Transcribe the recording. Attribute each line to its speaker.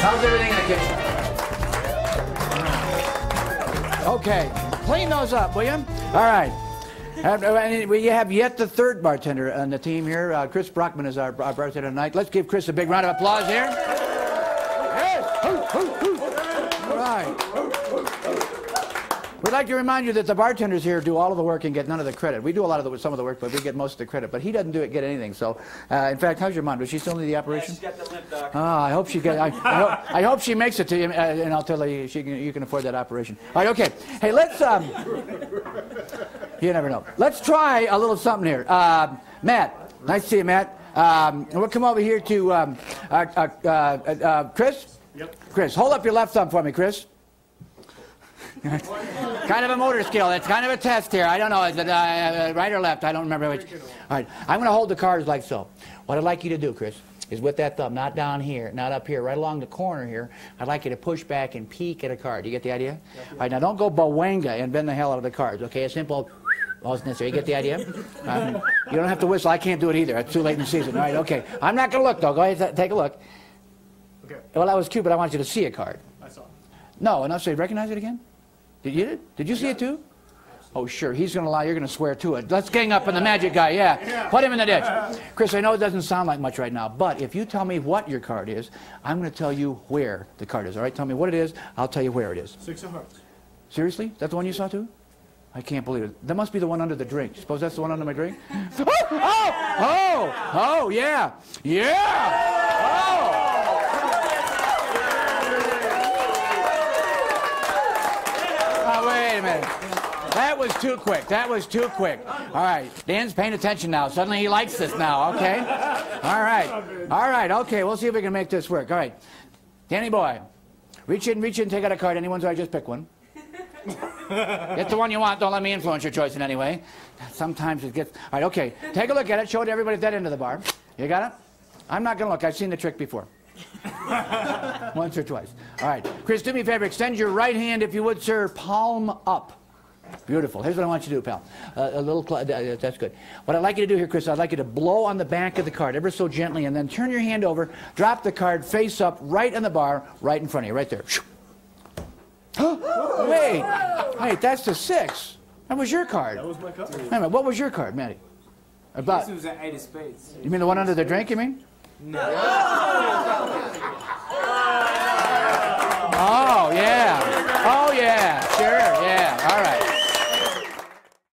Speaker 1: How's everything in the kitchen? Okay, clean those up, will you? All right. Uh, we have yet the third bartender on the team here. Uh, Chris Brockman is our, our bartender tonight. Let's give Chris a big round of applause here. Yes. All right. We'd like to remind you that the bartenders here do all of the work and get none of the credit. We do a lot of the, some of the work, but we get most of the credit. But he doesn't do it, get anything. So, uh, in fact, how's your mom? Does she still need the operation?
Speaker 2: She's got the limp, Doc.
Speaker 1: Oh, I hope she get. I, I, hope, I hope she makes it to you, uh, and I'll tell you she can, you can afford that operation. All right, okay. Hey, let's. Um, you never know. Let's try a little something here. Uh, Matt, nice to see you, Matt. Um, we'll come over here to um, uh, uh, uh, uh, Chris.
Speaker 3: Yep.
Speaker 1: Chris, hold up your left thumb for me, Chris. kind of a motor skill. It's kind of a test here. I don't know. Is it uh, uh, right or left? I don't remember which. All right. I'm going to hold the cards like so. What I'd like you to do, Chris, is with that thumb, not down here, not up here, right along the corner here. I'd like you to push back and peek at a card. Do You get the idea? All right. Now don't go bawanga and bend the hell out of the cards. Okay. A simple. All is necessary. You get the idea? Um, you don't have to whistle. I can't do it either. It's too late in the season. All right. Okay. I'm not going to look though. Go ahead. Take a look.
Speaker 3: Okay,
Speaker 1: Well, that was cute, but I want you to see a card.
Speaker 3: I saw. it.
Speaker 1: No, and I'll say, recognize it again? Did you? Did you see it too? Oh, sure. He's going to lie. You're going to swear to it. Let's gang up on the magic guy. Yeah. Put him in the ditch. Chris, I know it doesn't sound like much right now, but if you tell me what your card is, I'm going to tell you where the card is. All right? Tell me what it is. I'll tell you where it is.
Speaker 3: Six of hearts.
Speaker 1: Seriously? That's the one you saw too? I can't believe it. That must be the one under the drink. Suppose that's the one under my drink? Oh! Oh! Oh! Oh, yeah! Yeah! Oh! Wait a minute. That was too quick. That was too quick. All right. Dan's paying attention now. Suddenly he likes this now, okay? All right. All right, okay. We'll see if we can make this work. All right. Danny boy, reach in, reach in, take out a card. Anyone's I just pick one. Get the one you want. Don't let me influence your choice in any way. Sometimes it gets. All right, okay. Take a look at it. Show it to everybody at that end of the bar. You got it? I'm not going to look. I've seen the trick before. Once or twice. All right. Chris, do me a favor. Extend your right hand, if you would, sir, palm up. Beautiful. Here's what I want you to do, pal. Uh, a little, cl- uh, that's good. What I'd like you to do here, Chris, I'd like you to blow on the back of the card ever so gently, and then turn your hand over, drop the card face up, right on the bar, right in front of you, right there. wait, wait, that's the six. That was your card.
Speaker 3: That was my card.
Speaker 1: Wait a minute, what was your card, Matty? About,
Speaker 2: This was an eight of spades.
Speaker 1: you mean the one under the drink, you mean?
Speaker 2: No.